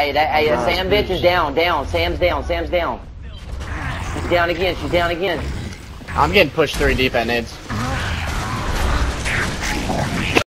Hey, that, hey, that Sam bitch is down, down. Sam's down, Sam's down. She's down again, she's down again. I'm getting pushed three deep at nades.